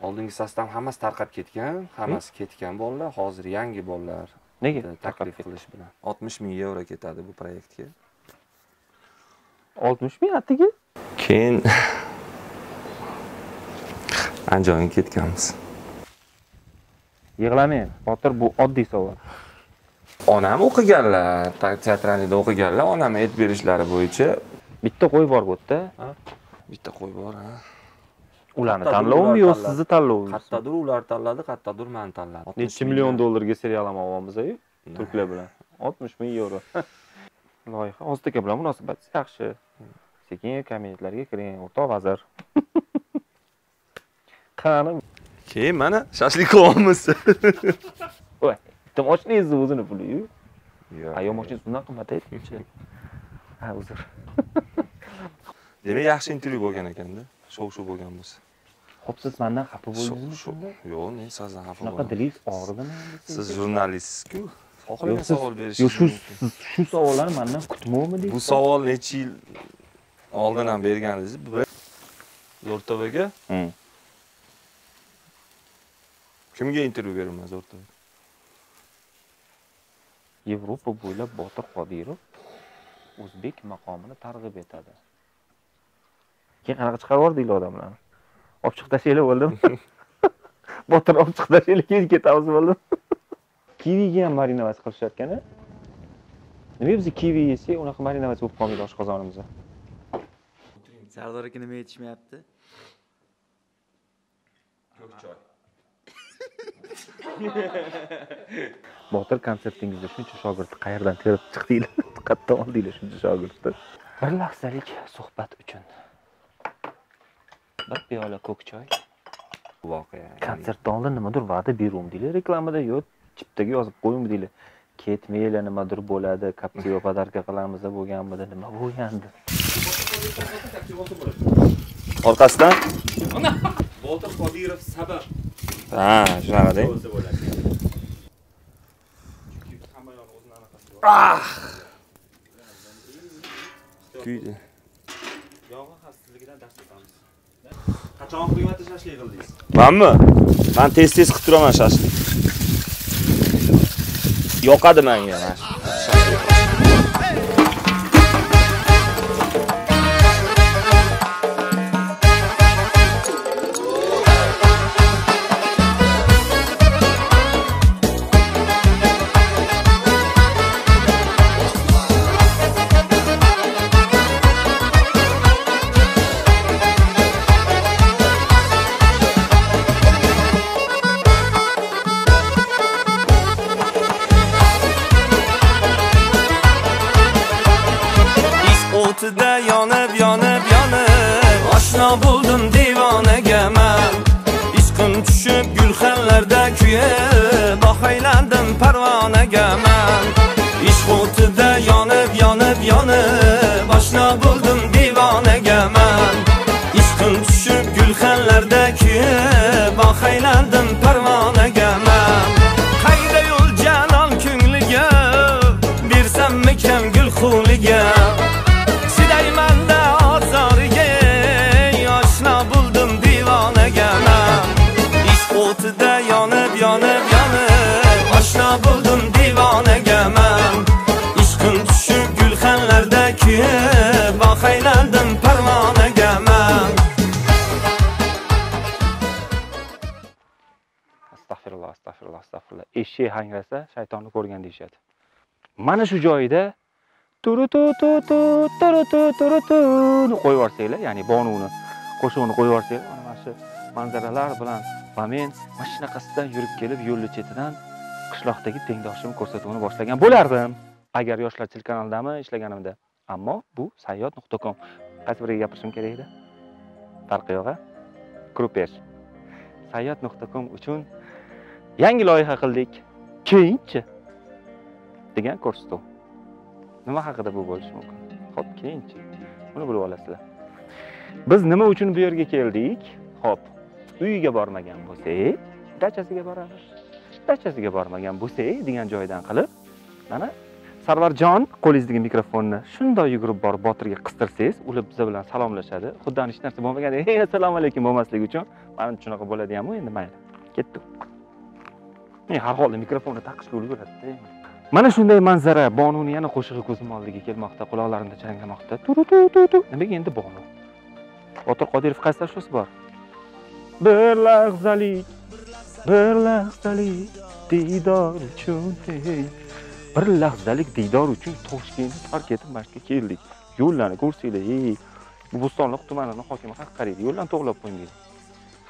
oldingi sostav hammasi tarqab ketgan hammasi ketgan bolalar hozir yangi bolalar nega taklif qilish bilan. Oltmish ming yevro ketadi bu proyektga. Oltmish ming atigi? Keyin andijonga ketganmiz. Yig'lamang botir bu oddiy savol. Onam o'qiganlar teatralnikda o'qiganlar onam aytib berishlari bo'yicha bitta qo'y bor bu yerda. Bitta qo'y bor ha ularni tanlovmi yo tanladi. sizni tanlovingiz qayerdadir ular tanladi qayerdadir man tanladim necha million dollarga serial Nah. turklar bilan. Oltmish ming yevro loyiha. Ozod aka bilan munosabatingiz yaxshi. Sekin kabinetlarga kiring o'rtoq vazir. Qani? Keyin mana shashlik qilyapmiz voy bitta moshinangizni o'zini puliyu Yo'q, ayo moshinangiz bundan qimmat ha uzr. Demak yaxshi intervyu bo'lgan ekanda. Shov shuv bo'lgan bo'lsa ho'p siz mandan xafa bo'ldingizmi shunda yo'q men sizdan xafa bo'ldim dilingiz og'ridimi siz jurnalistsizku Yo'q, xohlagan savol berishingiz shu mumkin. siz shu savollarni mandan kutmovmidingiz bu savol necha yil oldin ham berganingiz zo'rtovaga Hmm. kimga intervyu beraman zo'rtova yevropa bo'ylab botir qodirov o'zbek maqomini targ'ib etadi. Keyin qanaqa chiqarib yubordinglar odamlarni olib chiqib tashlanglar bo'ldimi botir olib chiqib tashlanglar keyin ketamiz bo'ldimi kiviga ham marinovasiya qilishayotgan a nimaga biz kivi yesak unaqa marinovasiya bo'lib qolmaydi oshqozonimizda sardor aka nima yetishmayapti. Ko'k choy. Botir konsertingizda shuncha shogirdni qayerdan terib chiqdinglar? Qayerdan oldinglar shuncha shogirdni. Bir lahzalik suhbat uchun bir piyola ko'k choy. Voqea. Konsertdan oldin nimadir va'da beruvdinglar reklamada yo chiptaga yozib qo'yuvdinglar ketmanglar nimadir bo'ladi kapsiyo podarka qilamiz deb bo'lganmidi nima bo'lgandi orqasidan? Botir qodirov sabab ha shunaqa deng. Bo'lsa bo'ladi. Kuydi qachon oxirgi marta shashlik qildingiz? Manmi? Man tez tez qilib turaman shashlik. Yoqadi menga mana shu qilar astag'firulloh eshak hangrasa shaytonni ko'rgan deyishadi mana shu joyida turu tu turutu turutuni turu turu qo'yib yuborsanglar ya'ni bonuni qo'shig'ini qo'yib yuborsanglar mana shu manzaralar bilan va men mana shunaqasidan yurib kelib yo'lni chetidan qishloqdagi tengdoshim ko'rsatuvini boshlagan bo'lardim. Agar yoshlar telekanalidami ishlaganimda. Ammo bu sayyod nuqta com qaysi biriga gapirishim kerak edi? Farqi yo'q a kruper sayyod nuqta com uchun yangi loyiha qildik. Keyinchi. Degan ko'rsatuv. Nima haqida bu bo'lishi mumkin? Ho'p keyinchi. Buni bilib olasizlar. Biz nima uchun bu yerga keldik? Ho'p uyiga bormagan bo'lsak dachasiga boramiz. Dachasiga bormagan bo'lsak degan joydan qilib mana sarvarjon qo'lingizdagi mikrofonni shundoq yugurib borib botirga qistirsangiz ular biza bilan salomlashadi. Xuddi hech narsa bo'lmagandek hey assalomu alaykum bo'lmasligi uchun. Mana shunaqa bo'ladiganmi endi? Mayli ketdi men har holda mikrofonni taqishga ulguradida mana shunday manzara bonuni yana qo'shig'i ko'zim oldiga kelmoqda quloqlarimda changlamoqda. Turu tu tu tu nimaga endi bonu? Botir qodirov qaysi ashusi bor? Bir lahzalik bir lahzalik diydor uchun hey bir lahzalik diydor uchun toshkentni tark etib mana shu keldik. Yo'llarni ko'rsanglar ey bo'stonliq tumanini hokimi haq qaraydi yo'llarni to'g'irlab qo'ymaydi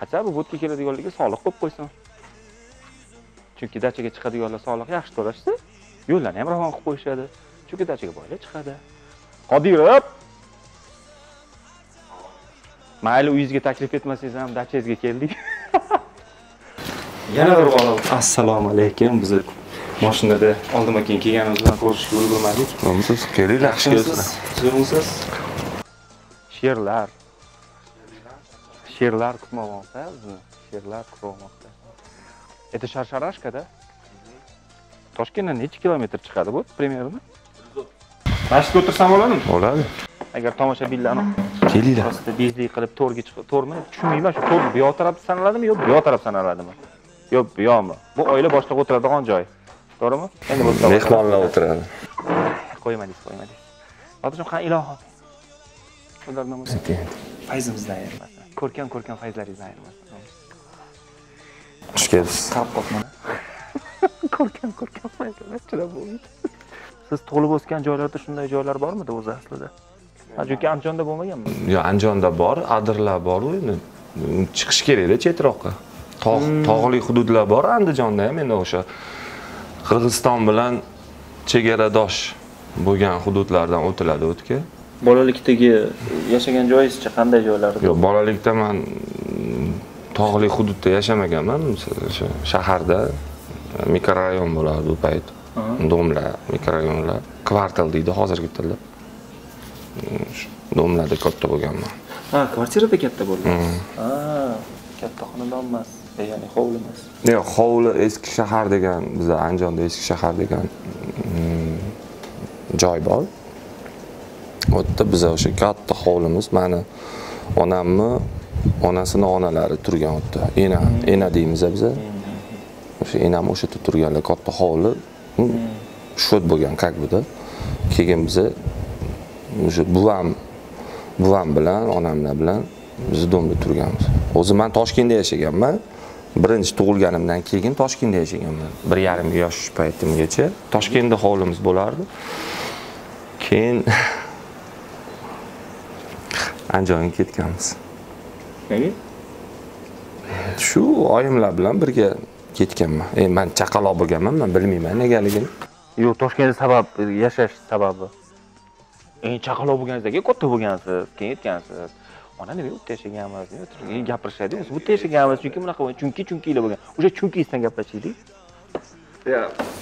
qachon bu bo'tga keladiganlarga soliq qo'yib qo'ysin chunki dachaga chiqadiganlar soliq yaxshi to'lashsa yo'llarni ham ravon qilib qo'yishadi chunki dachaga boylar chiqadi qodirov mayli uyingizga taklif etmasangiz ham dachangizga keldik yana bir bola assalomu alaykum biz mashinada oldinma keyin kelganimiz bilan ko'rishishga ulgurmadik Bo'lmisiz? Kelinglar, xush kelibsizlar. Yaxshimisiz? Sherlar. Sherlar kutmoqda bizni. Sherlar kutmoqda. Это Шаршарашкада? Toshkentdan necha kilometr chiqadi bu примерно? Mashqqa o'tirsam bo'ladimi? Bo'ladi. Agar tomoshabinlarni Kelinglar. rostda bezlik qilib to'rga chiqib, to'rmi? Tushunmayman, shu to'r bu yoq taraf sanaladimi yo bu yoq taraf sanaladimi? Yo bu yoqmi? Bu oila boshlig'i o'tiradigan joy. To'g'rimi? Endi bu Mehmonlar o'tiradi. qo'ymadingiz, qo'ymadingiz. Otajon, qani ilohim. Ulardan fayzimizdan ayirmasin. Ko'rkam ko'rkam fayzlaringizni ayirmasin. Xush kelibsiz. Qarab qopmana. ko'rkam ko'rkam chirab bo'lmaydi. Siz tug'ilib o'sgan joylarda shunday joylar bormidi o'zi aslida? Ha, chunki Andijonda bo'lmaganmi? Yo, Andijonda bor, Adirlar bor endi. Chiqish kerakda chetroqqa. Tog' tog'li hududlar bor Andijonda ham endi o'sha Qirg'iziston bilan chegaradosh bo'lgan hududlardan o'tiladi o'tga. Bolalikdagi yashagan joyingizcha qanday joylar? Yo'q, bolalikda men mm, tog'li hududda yashamaganman, o'sha shaharda mikrorayon bo'lardi u payt. Domla mikrorayonlar, kvartal deydi hozirgi tilda. Mm, Domlarda katta bo'lganman. Ha, kvartirada katta bo'ldi. Mm. Ha, katta xonadon emas, e, ya'ni hovli emas. Yo'q, hovli eski shahar degan, bizda Andijonda eski shahar degan mm, joy bor. U yerda biza o'sha katta hovlimiz, mani onamni onasini onalari turgan u yerda. Ena, ena deymiz biza. O'sha enam o'sha yerda turganlar katta hovli. Hmm. Shot bo'lgan, как бы да. Keyin biza o'sha buvam buvam bilan, onamlar bilan biz domda turganmiz. O'zi men Toshkentda yashaganman. Birinchi tug'ilganimdan keyin Toshkentda yashaganman. Bir yarim yosh paytimgacha Toshkentda hovlimiz bo'lardi. Keyin Andijonga ketganmiz. Nega? Shu oyimlar bilan birga ketganman. E, men chaqaloq bo'lganman, men bilmayman negaligini. Yo'q, Toshkentda sabab yashash sababi. Eng chaqaloq bo'lganingizda katta bo'lgansiz, keyin yetgansiz. Ona nima u yerda yashaganmiz, gapirishadi. Biz bu yerda yashaganmiz, chunki bunaqa bo'lgan, chunki chunkilar bo'lgan. O'sha chunkisidan gaplashaylik.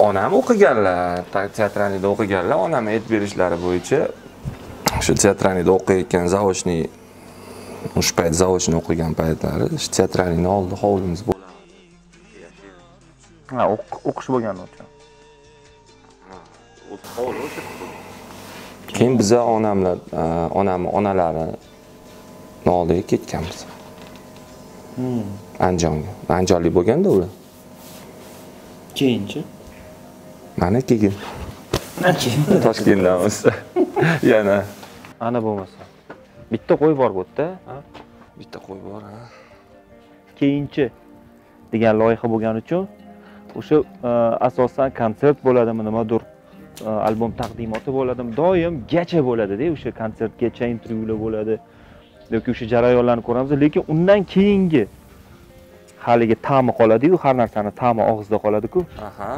Onam o'qiganlar, teatralnikda o'qiganlar. Onam aytib berishlari bo'yicha o'sha teatralnikda o'qiyotgan zaochniy o'sha payt zaochniy o'qigan paytlari o'sha teatralnikni oldida hovlimiz bo'ladi. Ha, o'q- o'qish bo'lgani uchun. Keyin biza onamlar, e, onamni onalari oldiga ketganmiz. Andijonga. Andijonlik bo'lganda ular. Keyinchi? Mana keyin Toshkentdamiz. Yana Ana bo'lmasa. Bitta qo'y bor bu yerda. bitta qo'y bor, ha. Keyinchi degan loyiha bo'lgani uchun o'sha e, asosan konsert bo'ladimi, nimadir e, albom taqdimoti bo'ladimi, doim gacha bo'ladi-da, o'sha konsertgacha intervyular bo'ladi yoki o'sha jarayonlarni ko'ramiz, lekin undan keyingi haligi ta'mi qoladi-yu, har narsani ta'mi og'izda qoladi-ku. Aha.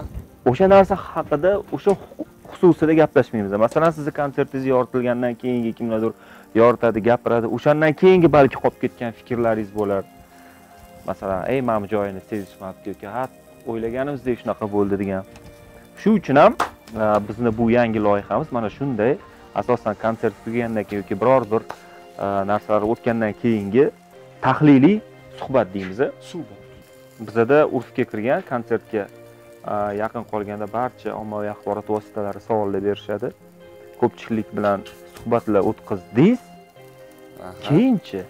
o'sha narsa haqida o'sha xususida gaplashmaymiz. Masalan, sizni konsertingiz yoritilgandan keyingi kimlardir yoritadi, gapiradi. O'shandan keyingi balki qolib ketgan fikrlaringiz bo'lar. Masalan, ey mana bu joyini sezishmabdi yoki ha o'ylaganimizdek shunaqa bo'ldi degan. Shu uchun ham e, bizni bu yangi loyihamiz mana shunday asosan konsert tugagandan keyin yoki biror bir e, narsalar o'tgandan keyingi tahliliy suhbat deymiz. Suhbat. Bizada urfga kirgan konsertga a, yaqin qolganda barcha ommaviy axborot vositalari savollar berishadi ko'pchilik bilan suhbatlar o'tkazdingiz keyinchi.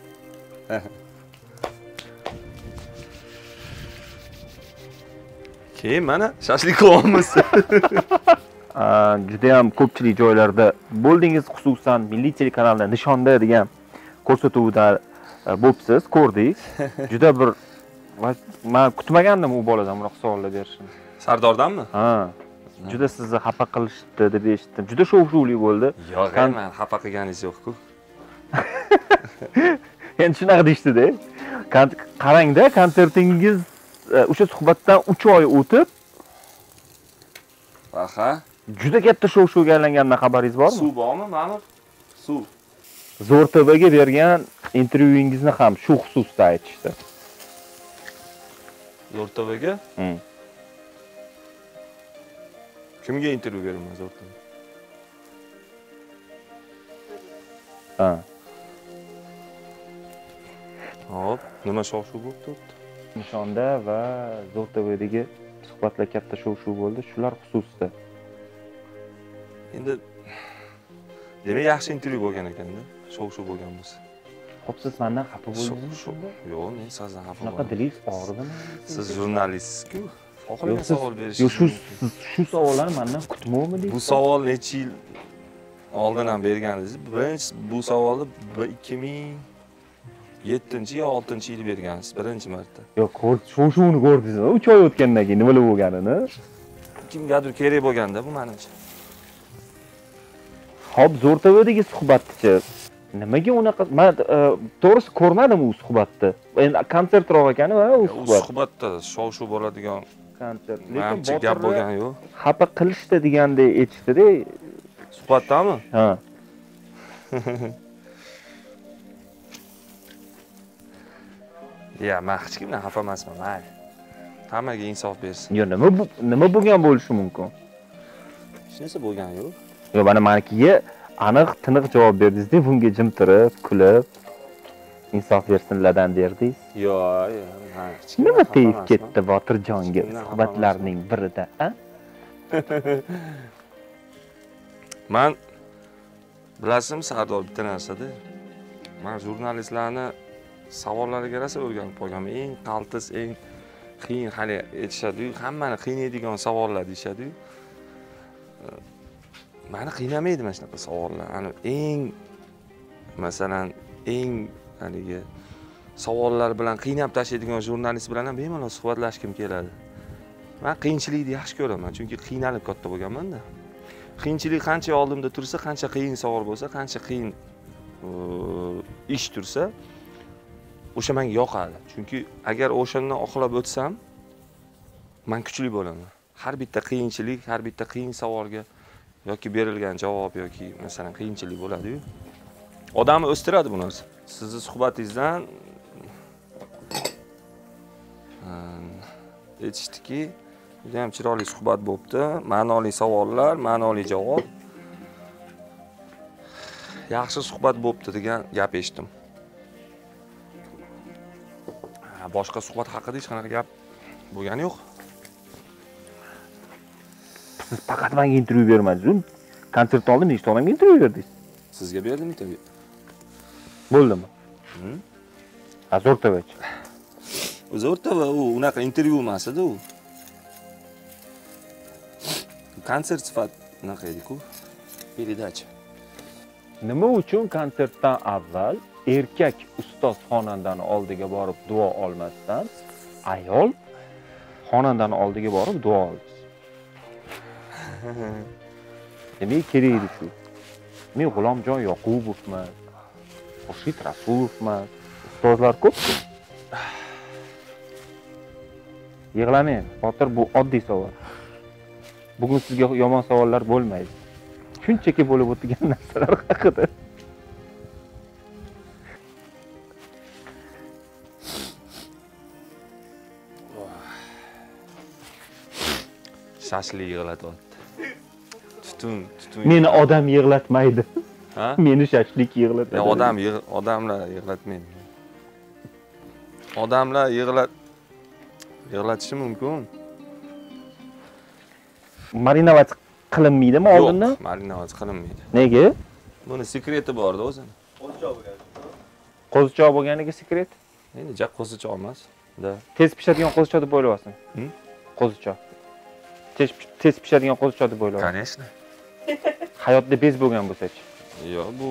Keyin mana shashlik qilyapmiz judayam ko'pchilik joylarda bo'ldingiz xususan milliy telekanalda nishonda degan ko'rsatuvda e, bo'libsiz ko'rdik juda bir man kutmagandim u boladan bunaqa savollar berishini. Sardordanmi? Ha juda sizni xafa qilishdi deb eshitdim. Juda shov shuvli bo'ldi. Yo'q man xafa qilganingiz yo'qku. Endi shunaqa deyishdida qarangda konsertingiz e, o'sha suhbatdan uch oy o'tib aha. juda katta shov shuvga aylanganidan xabaringiz bormi? Suv bormi ma'mur suv. Zo'r tvga bergan intervyuingizni ham shu xususda aytishdi. Zo'rtavaga Hmm. Kimga intervyu beraman zo'rtava ha. Hop nima shov shuv bo'libdi nishonda va zo'r tvdagi suhbatlar katta shov shuv bo'ldi. Shular xususida endi demak yaxshi intervyu bo'lgan ekanda shov shuv bo'lgan bo'lsa. Ho'p siz mandan xafa bo'ldingizmi? yo'q men sizdan xafa shunaqa bo'lmadim. dilingiz og'ridimi siz jurnalistsizku Siz- savol yo'q shu siz shu savollarni mandan kutmovmidingiz bu savol necha yil oldin ham berganingiz birinchi bu savolni ikki ming yettinchi yo oltinchi yil bergansiz birinchi marta. Yo'q ko'r- shov shuvni ko'rdingizmi uch oy o'tgandan keyin nimalar bo'lganini? Kimgadir kerak bo'lganda bu manimcha. Hop zo'r tvdagi suhbatchi. Nimaga unaqa man e, to'g'risi ko'rmadim u suhbatni? Endi konsertroq ekan u suhbat. suhbatda shov shuv bo'ladigan konsert manimcha gap botirlar bo'lgani yo'q. xafa qilishdi degandek aytishdida suhbatdami? ha. Ya man hech kimdan xafa emasman mayli hammaga insof bersin. Yo nima nima bo'lgan bo'lishi mumkin? Hech narsa bo'lgani yo'q. Yo mana manikiga aniq tiniq javob berdingizda bunga jim turib kulib insof bersinlardan derdingiz? Yo'q nima tegib ketdi botirjonga suhbatlarning birida a man bilasizmi sardor bitta narsada? Man jurnalistlarni savollariga rosa o'rganib qolganman eng qaltis eng qiyin hali aytishadiyu hammani qiynaydigan savollar deyishadiyu. Mani qiynamaydi mana shunaqa savollar. Eng masalan eng haligi savollar bilan qiynab tashlaydigan jurnalist bilan ham bemalol suhbatlashgim keladi. Man qiyinchilikni yaxshi ko'raman chunki qiynalib katta bo'lganmanda qiyinchilik qancha oldimda tursa qancha qiyin savol bo'lsa qancha qiyin ish tursa o'sha manga yoqadi. Chunki agar o'shandan oqlab o'tsam man kuchli bo'laman. Har bitta qiyinchilik har bitta qiyin savolga yoki berilgan javob yoki masalan qiyinchilik bo'ladiyu odamni o'stiradi bu narsa. Sizni suhbatingizdan uh, aytishdiki judayam chiroyli suhbat bo'libdi ma'noli savollar ma'noli javob. Yaxshi suhbat bo'libdi degan gap eshitdim. Boshqa suhbat haqida hech qanaqa gap bo'lgani yo'q. Siz faqat menga intervyu bermadingiz konsertdan oldin nechta odamga intervyu berdingiz. Sizga berdim intervyu bo'ldimi? Hmm. ha zo'r tvchi o'zi o'rtava u unaqa intervyu emas edi u. Konsert sifat unaqa ediku. Передача. Nima uchun konsertdan avval erkak ustoz xonandani oldiga borib duo olmasdan ayol xonandani oldiga borib duo oldi? Demak kerak edi shu. Men g'ulomjon yoqubovman xurshid rasulovman ustozlar ko'pku yig'lamang botir bu oddiy savol. Bugun sizga yomon savollar bo'lmaydi. Shunchaki bo'lib o'tgan narsalar haqida. Shashlik yig'latyapti tutun tutun. Meni odam yig'latmaydi ha? Meni shashlik yig'latadi. Odam odamlar yig'latmaydi. Odamlar yig'lat yig'latishi mumkin. Marinovatsiya qilinmaydimi oldindan yo'q marinovatsiya qilinmaydi. Nega? Buni sekreti borda o'zini. Qo'zichoq bo'lganiga sekret? Endi ja qo'zichoq emas да tez pishadigan qo'zichoq deb o'ylayapsan. Hm? qo'zichoq. Tez tez pishadigan qo'zichoq deb o'ylayapsan. Конечно. Hayotda bez bo'lgan bo'lsachi yo'q bu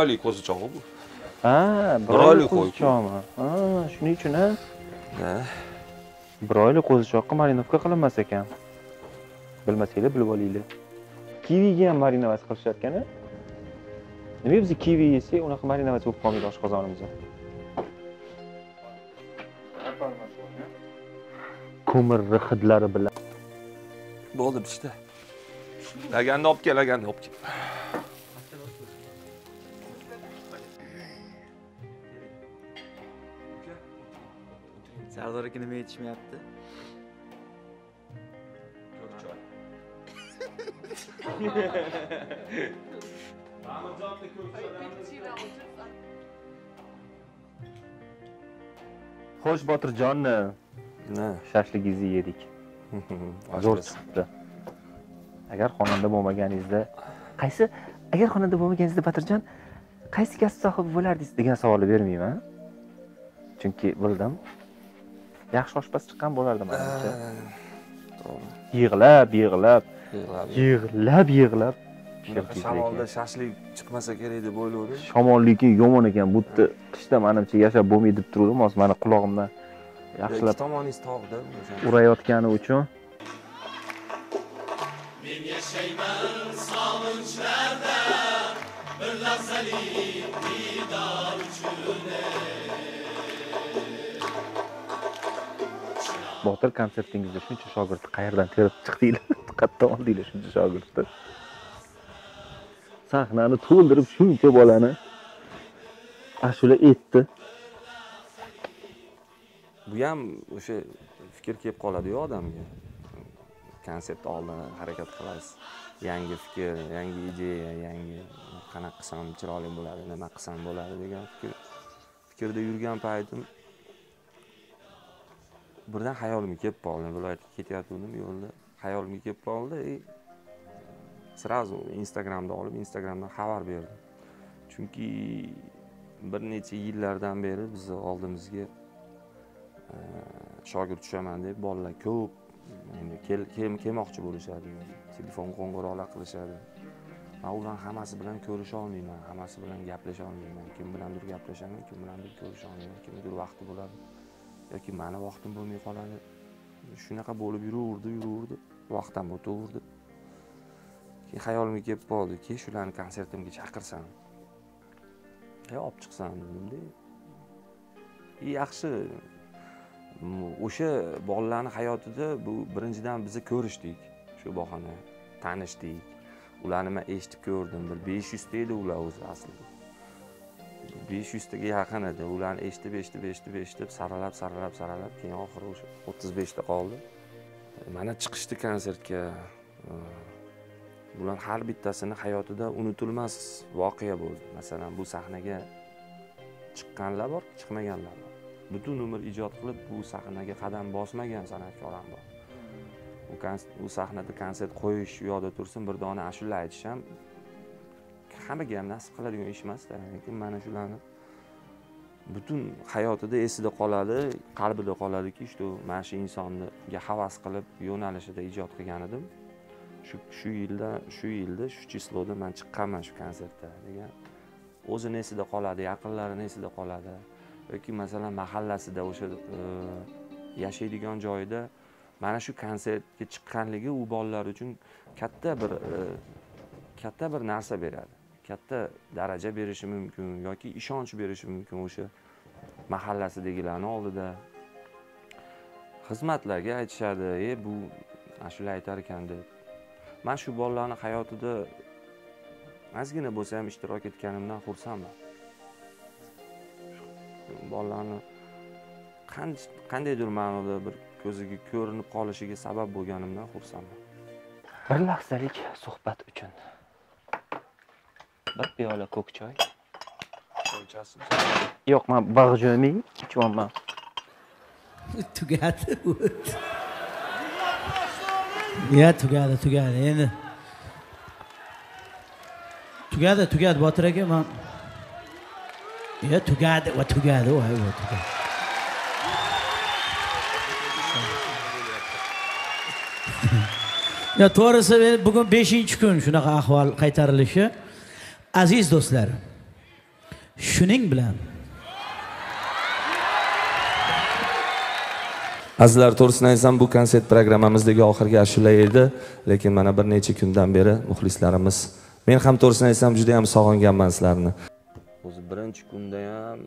oylik qo'zichoq bu ha qo'y- qo'zichoqmi ha shuning uchun a Да. bir oylik qo'zichoqqa marinovka qilinmas ekan. Bilmasanglar bilib olinglar. Kiviga ham marinovatsiya qilishar ekan a nimaga biz kivi yesak unaqa marinovatsiya bo'lib qolmaydi oshqozonimizda. Ko'mirni hidlari bilan. Bo'ldi pishdi laganni olib kel laganni olib kel sardor aka nima yetishmayapti xo'sh botirjonni shashligingizni yedik. Zo'r chiqibdi. Agar xonanda bo'lmaganingizda qaysi agar xonanda bo'lmaganingizda batirjon qaysi kasb sohibi bo'lardingiz degan savolni bermayman chunki bildim yaxshi oshpaz chiqqan bo'lardi manimcha. To'g'ri yig'lab yig'lab Yig'lab- yig'lab. shamolda shashlik chiqmasa kerak deb o'ylavdim shamolligi yomon ekan bu yerda qishda manimcha yashab bo'lmaydi deb turdim hozir mani qulog'imdan ikki yaxshilab tomoningiz tog'da urayotgani uchun botir konsertingizda shuncha shogirdni qayerdan terib chiqdinglar? Qayerdan oldinglar shuncha shogirdni. Sahnani to'ldirib shuncha bolani ashula aytdi bu ham o'sha fikr kelib qoladiyu odamga. Konsert oldin harakat qilasiz. Yangi fikr yangi ideya yangi qanaqa qilsam chiroyli bo'ladi nima qilsam bo'ladi degan fikr fikrda yurgan paytim birdan hayolimga kelib qoldi. Viloyatga ketayotgandim yo'lda hayolimga kelib qoldi и e, сразу instagramda olib instagramdan xabar berdim. Chunki bir necha yillardan beri bizni oldimizga e, shogird tushaman deb bolalar ko'p endi kelmoqchi bo'lishadi telefon qo'ng'iroqlar qilishadi. Man ularni hammasi bilan ko'risha olmayman hammasi bilan gaplasha olmayman. Kim bilandir gaplashaman kim bilandir ko'risha olmayman kimnidir vaqti bo'ladi. Yoki mani vaqtim bo'lmay qoladi. Shunaqa bo'lib yuraverdi yuraverdi vaqt ham o'taverdi. Keyin hayolimga kelib qoldiki shularni konsertimga chaqirsam e olib chiqsam dedimda. E, yaxshi. O'sha bolalarni hayotida bu birinchidan biza ko'rishdik. Shu bahona tanishdik. Ularni man eshitib ko'rdim. Bir besh yuzta edi ular o'zi aslida besh yuztaga yaqin edi. Ularni eshitib eshitib eshitib eshitib saralab saralab saralab keyin oxiri o'sha o'ttiz beshta qoldi. Mana chiqishdi konsertga. Bular har bittasini hayotida unutilmas voqea bo'ldi. Masalan bu sahnaga chiqqanlar bor chiqmaganlar bor. Butun umr ijod qilib bu sahnaga qadam bosmagan san'atkor ham bor kons- u sahnada konsert qo'yish u yoqda tursin bir dona ashula aytish ham hammaga ham nasib qiladigan ish emasda lekin mana shularni butun hayotida esida qoladi qalbida qoladiki shu mana shu insonga havas qilib yo'nalishida ijod qilgan edim. Shu shu yilda shu yilda shu chisloda man chiqqanman shu konsertda degan. O'zini esida qoladi yaqinlarini esida qoladi. Yoki masalan mahallasida o'sha e, yashaydigan joyida mana shu konsertga chiqqanligi u bolalar uchun katta bir e, katta bir narsa beradi. Katta daraja berishi mumkin yoki ishonch berishi mumkin o'sha mahallasidagilarni oldida. Xizmatlarga aytishadi e bu ashula aytar ekan deb. Man shu bolalarni hayotida ozgina bo'lsa ham ishtirok etganimdan xursandman. Bolalarni qandaydir ma'noda bir ko'ziga ko'rinib qolishiga sabab bo'lganimdan xursandman. Bir lahzalik suhbat uchun bir piyola ko'k choy yo'q man bag'jo'miy ichyapman tugadi Ya tugadi, tugadi. Endi tugadi, tugadi Botir aka, men Ya tugadi va tugadi, voy voy tugadi. Ya to'g'risi men bugun 5-kun shunaqa ahvol qaytarilishi. Aziz do'stlar, shuning bilan. Azizlar to'g'risini aytsam bu konsert programmamizdagi oxirgi ashula edi lekin mana bir necha kundan beri muxlislarimiz men ham to'g'risini aytsam juda yam sog'inganman sizlarni. O'zi birinchi kunda ham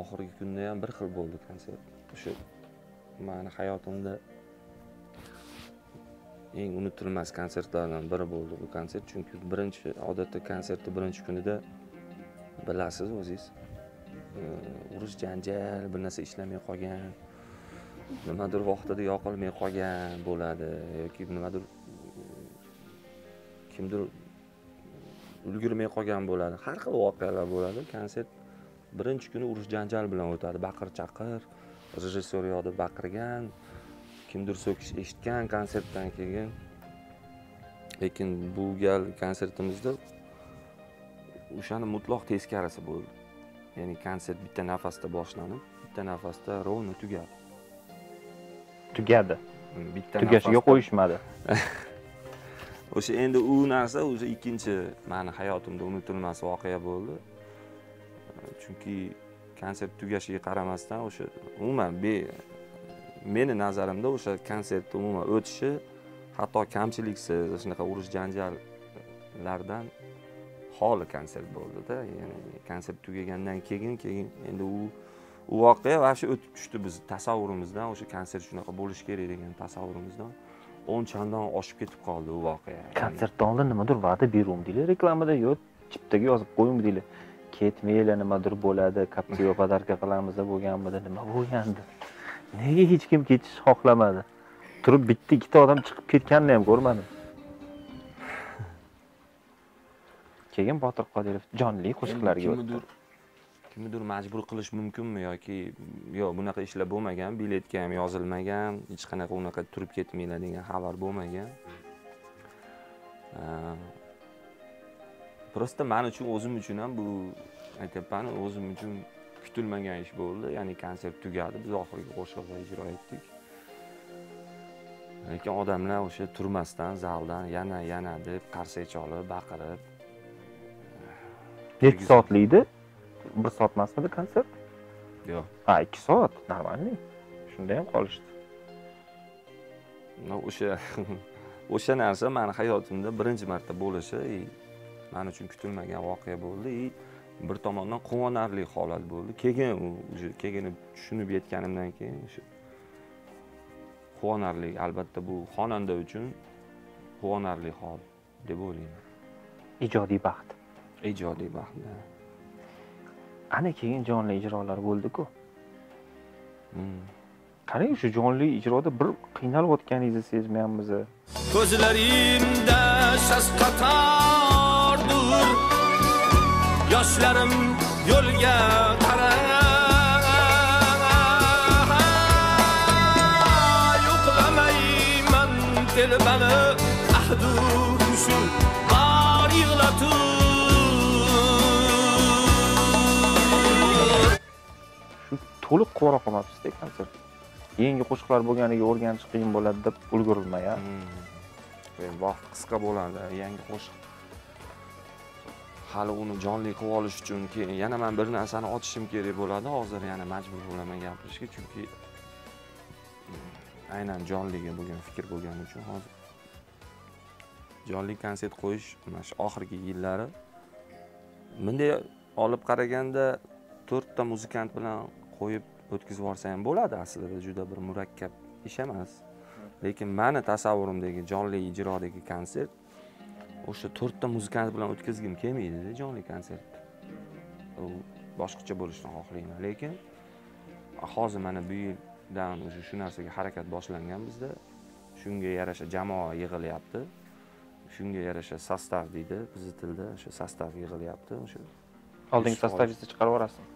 oxirgi kunda ham bir xil bo'ldi konsert. O'sha mani hayotimda eng unutilmas konsertlardan biri bo'ldi bu konsert. Chunki birinchi odatda konsertni birinchi kunida bilasiz o'zingiz. Urush janjal bir narsa ishlamay qolgan nimadir vaqtida yoqilmay qolgan bo'ladi yoki nimadir kimdir ulgurmay qolgan bo'ladi. Har xil voqealar bo'ladi. Konsert birinchi kuni urush janjal bilan o'tadi. Baqir chaqir rejissyor yoqda baqirgan kimdir so'kish eshitgan konsertdan keyin lekin bu gal konsertimizda o'shani mutloq teskarisi bo'ldi. Ya'ni konsert bitta nafasda boshlanib bitta nafasda ровно tugadi. Tugadi. Bitta tugashiga qo'yishmadi. O'sha endi u narsa o'zi ikkinchi mani hayotimda unutilmas voqea bo'ldi. Chunki konsert tugashiga qaramasdan o'sha umuman meni nazarimda o'sha konsertni umuman o'tishi hatto kamchiliksiz shunaqa urush janjallardan xoli konsert bo'ldida. Ya'ni konsert tugagandan keyin keyin endi u u voqea вообще o'tib tushdi biz tasavvurimizdan o'sha konsert shunaqa bo'lishi kerak degan tasavvurimizdan. O'n chandon oshib ketib qoldi u voqea konsertdan oldin nimadir va'da beruvdinglar reklamada yo chiptaga yozib qo'yuvdinglar ketmanglar nimadir bo'ladi kaptiva podarka qilamiz deb bo'lganmidi nima bo'lgandi? Nega hech kim ketish xohlamadi? Turib bitta ikkita odam chiqib ketganini ham ko'rmadim. Keyin botir qodirov jonli qo'shiqlarga o'tdi. Kimnidir kimnidir majbur qilish mumkinmi yoki yo'q bunaqa ishlar bo'lmagan biletga ham yozilmagan hech qanaqa unaqa turib ketmanglar degan xabar bo'lmagan. Просто man uchun o'zim uchun ham bu aytyapmanu o'zim uchun kutilmagan ish bo'ldi. Ya'ni konsert tugadi. Biz oxirgi qo'shiqni ijro etdik. Lekin odamlar o'sha turmasdan zaldan yana yana deb qarsak cholib baqirib. Nechi soatli edi bir soat emasmidi konsert? Yo'q. Ha ikki soat. Нормальный shunda ham qolishdi. O'sha o'sha narsa mani hayotimda birinchi marta bo'lishi man uchun kutilmagan voqea bo'ldi и bir tomondan quvonarli holat bo'ldi. Keyin u keyin tushunib yetganimdan keyin o'sha quvonarli albatta bu xonanda uchun quvonarli hol deb o'ylayman. Ijodiy baxt. Ijodiy baxt ana keyin jonli ijrolar bo'ldiku. Hmm. qarang shu jonli ijroda bir qiynalayotganingizni sezmayapmiz Ko'zlarimda shashqatordur Yoshlarim yo'lga qarab Yo'qlamayman telbani ahdu shu bor yig'latib shu to'liq quvora qolmabsizda konsert. Keyingi qo'shiqlar bo'lganiga o'rganish qiyin bo'ladi deb ulgurilmagan Hmm. vaqt qisqa bo'ladi yangi qo'shiq hali uni jonli qilib olish uchun keyin yana man bir narsani ochishim kerak bo'ladi. Hozir yana majbur bo'laman gapirishga chunki mm, aynan jonliga bo'lgan fikr bo'lgani uchun hozir jonli konsert qo'yish mana shu oxirgi yillari bunday olib qaraganda to'rtta muzikant bilan qo'yib o'tkazib yuborsa ham bo'ladi aslida. Juda bir murakkab ish emas. Lekin mani tasavvurimdagi jonli ijrodagi konsert o'sha to'rtta muzikant bilan o'tkazgim kelmaydida jonli konsert. U boshqacha bo'lishini xohlayman lekin hozir mana bu yildan уже shu narsaga harakat boshlangan bizda. Shunga yarasha jamoa yig'ilyapti. Shunga yarasha sostav deydi bizni tilda o'sha sostav yig'ilyapti o'sha oldingi sostavingizni chiqarib yuborasizmi?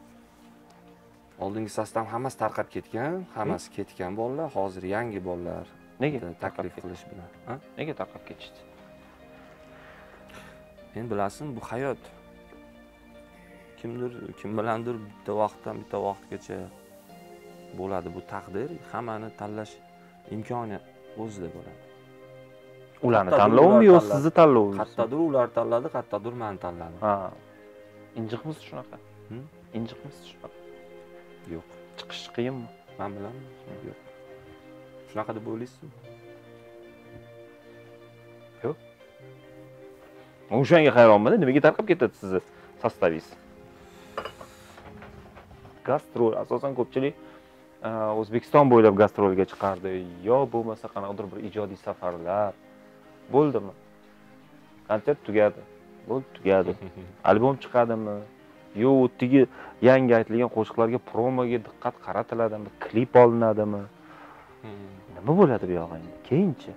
Oldingi sostav hammasi tarqab ketgan hammasi ketgan bolalar hozir yangi bolalar nega taklif qilish bilan nega tarqab ketishdi endi bilasizmi bu hayot. Kimdir kim bilandir bitta vaqtdan bitta vaqtgacha bo'ladi. Bu taqdir hammani tanlash imkoni o'zida bo'ladi. Ularni tanlovmi yo sizni tanlovingiz qayerdadir ular tanladi qayerdadir man tanladim ha. Injiqmisiz shunaqa? Injiqmisiz shunaqa? Yo'q. Chiqish qiyinmi? Man bilan yo'q. Shunaqa deb o'ylaysizmi o'shanga hayronmanda nimaga tarqab ketadi sizni sostavingiz gastrol asosan ko'pchilik o'zbekiston bo'ylab gastrolga chiqardi yo bo'lmasa qanaqadir bir ijodiy safarlar bo'ldimi konsert tugadi bo'ldi tugadi albom chiqadimi yo u yerdagi yangi aytilgan qo'shiqlarga promoga diqqat qaratiladimi klip olinadimi nima bo'ladi bu yog'i endi keyinchi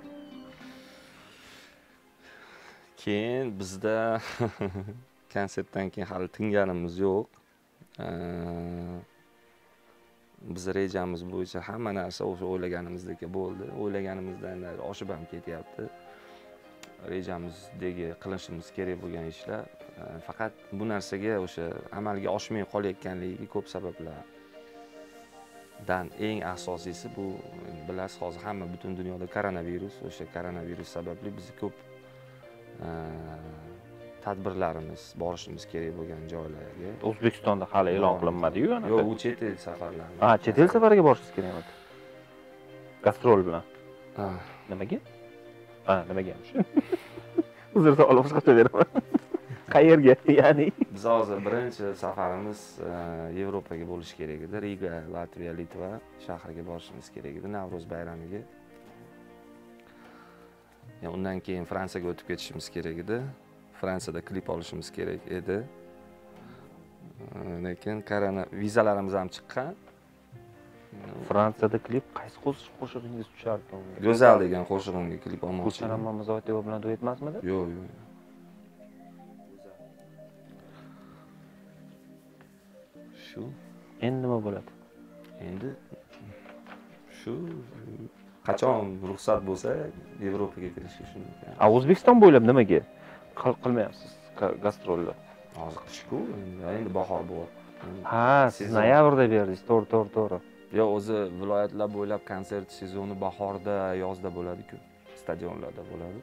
keyin bizda konsertdan keyin hali tinganimiz yo'q. Biz rejamiz bo'yicha hamma narsa o'sha o'ylaganimizdek bo'ldi. O'ylaganimizdan oshib ham ketyapti. Rejamizdagi qilishimiz kerak bo'lgan ishlar e, faqat bu narsaga o'sha amalga oshmay qolayotganligiga ko'p sabablardan eng asosiysi bu. Bilasiz hozir hamma butun dunyoda koronavirus o'sha koronavirus sababli biz ko'p tadbirlarimiz borishimiz kerak bo'lgan joylarga. O'zbekistonda hali e'lon qilinmadiyu yo'q u chet el safarlari ha chet el safariga borishingiz kerak gastrol bilan. Nimaga? Ha nimaga uzr savol boshqacha beraman qayerga ya'ni? Biz hozir birinchi safarimiz e, yevropaga bo'lishi kerak edi. Riga latviya litva shahriga borishimiz kerak edi. Navro'z bayramiga undan keyin fransiyaga o'tib ketishimiz kerak edi. Fransiyada klip olishimiz kerak edi. Lekin korona vizalarimiz ham chiqqan. Fransiyada klip qaysi qo'shiq qo'shig'ingiz tushardi? Go'zal degan qo'shig'imga klip olmoqchi gulsanam edim. mamazoitova bilan duet emasmidi yo'q yo'q shu. Endi nima bo'ladi? Endi shu qachon ruxsat bo'lsa yevropaga kirishga shunday a o'zbekiston bo'ylab nimaga qil- qilmayapsiz ga- gastrollar? Hozir qishku endi bahor bo'lyapti ha siz noyabrda berdingiz to'g'ri to'g'ri to'g'ri. Yo o'zi viloyatlar bo'ylab konsert sezoni bahorda yozda bo'ladiku stadionlarda bo'ladi.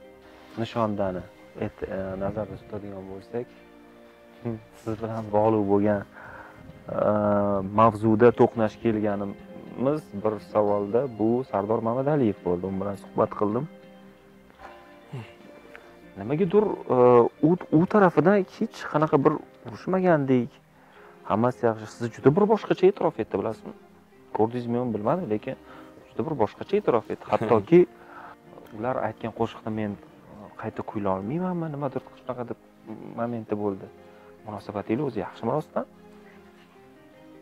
Nishondani e, nazarda tutadigan bo'lsak siz bilan bog'liq bo'lgan e, mavzuda to'qnash kelganimiz bir savolda bu sardor mamadaliyev bo'ldi. U bilan suhbat qildim. Nimagadir e, u tarafidan hech qanaqa bir urushmagandek hammasi yaxshi siz juda bir boshqacha e'tirof etdi bilasizmi? Ko'rdingizmi yo'qmi bilmadim lekin juda bir boshqacha e'tirof etdi. Hattoki ular aytgan qo'shiqni men qayta kuylay olmaymanmi? Nimadir shunaqa deb momenti bo'ldi. Munosabatingiz o'zi yaxshimi rostdan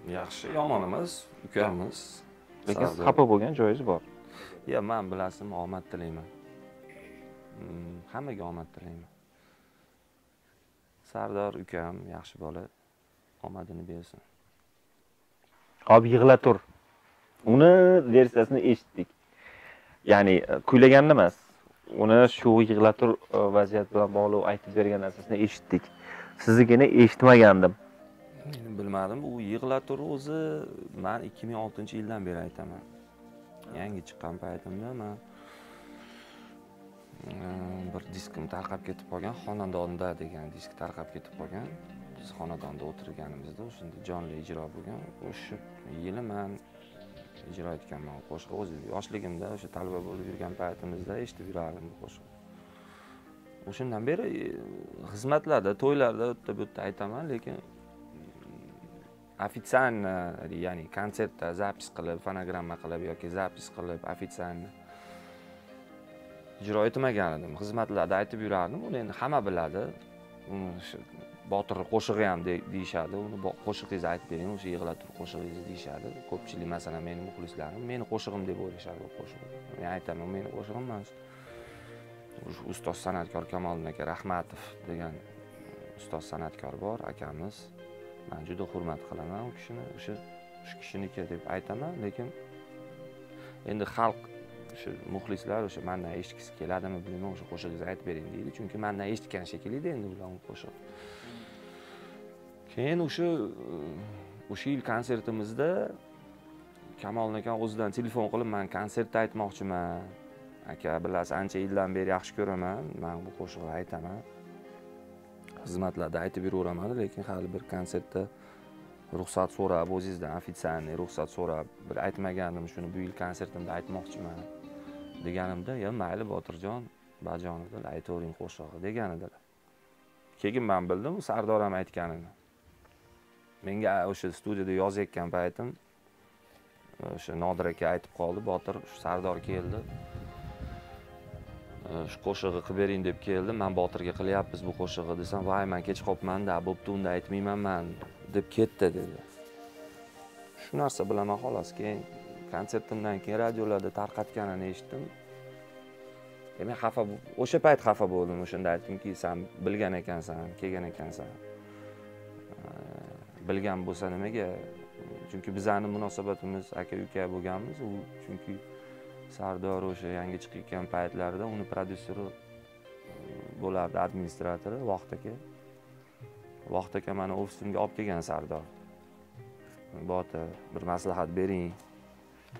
yaxshi yomon emas ukamiz. Lekin siz xafa bo'lgan joyingiz bor. Yo man bilasizmi omad tilayman. Mm, hammaga omad tilayman. Sardor ukam yaxshi bola omadini bersin. Hop yig'la tur. Uni versiyasini eshitdik. Ya'ni e, kuylaganini emas uni shu yig'la tur e, vaziyat bilan bog'liq aytib bergan narsasini eshitdik. Siznikini eshitmagandim bilmadim u yig'la tur o'zi. Man 2006 yildan beri aytaman. Yangi chiqqan paytimda man bir diskim tarqab ketib qolgan xonadonda degan disk tarqab ketib qolgan. Biz xonadonda o'tirganimizda o'shanda jonli ijro bo'lgan. O'sha yili man ijro etganman u qo'shiq. O'zi yoshligimda o'sha talaba bo'lib yurgan paytimizda eshitib yurardim bu qo'shiqni o'shandan beri xizmatlarda to'ylarda u yerda bu yerda aytaman lekin официально ya'ni konsertda zapis qilib fonogramma qilib yoki zapis qilib официально ijro etmagan edim xizmatlarda aytib yurardim uni endi hamma biladi uni o'sha botir qo'shig'i ham deyishadi uni qo'shig'ingizni aytib bering o'sha yig'lab turib qo'shig'ingizni deyishadi ko'pchilik masalan meni muxlislarim meni qo'shig'im deb o'ylashadi u men aytaman meni qo'shig'im emas Ush- ustoz san'atkor kamoliddin aka rahmatov degan ustoz san'atkor bor akamiz man juda hurmat qilaman u kishini. O'sha shu kishiniki deb aytaman lekin endi xalq o'sha muxlislar o'sha mandan eshitgisi keladimi bilmayman o'sha qo'shig'ingizni aytib bering deydi. Chunki mandan eshitgan shekillida endi ular u qo'shiq. Keyin o'sha uhm, o'sha yil konsertimizda kamolni aka o'zidan telefon qilib man konsertda aytmoqchiman aka bilasiz ancha yildan beri yaxshi ko'raman man bu qo'shiqni aytaman. Xizmatlarda aytib yuraveraman lekin hali bir konsertda ruxsat so'rab o'zingizdan официальный ruxsat so'rab bir aytmagandim shuni bu yil konsertimda aytmoqchiman deganimda yo mayli botirjon bajonidil aytavering qo'shig'i degan edilar keyin man bildim u sardor ham aytganini. Menga o'sha studiyada yozayotgan paytim o'sha nodir aka aytib qoldi botir shu sardor keldi Э, shu qo'shig'i qilib bering deb keldim. Man botirga qilyapmiz bu qo'shig'i desam voy man kech qolibmanda bo'pti unda aytmayman man deb ketdi dedi. Shu narsa bilaman xolos keyin konsertimdan keyin radiolarda tarqatganini eshitdim. E, men xafa o'sha payt xafa bo'ldim o'shanda aytdimki san bilgan ekansan kelgan ekansan. Bilgan bo'lsa nimaga? Chunki bizani munosabatimiz aka uka bo'lganmiz u chunki sardor o'sha yangi chiqayotgan paytlarida uni prodyuseri e, bo'lardi administratori vohid aka. Vohid aka mani ofisimga olib kelgan sardor. Botir bir maslahat bering.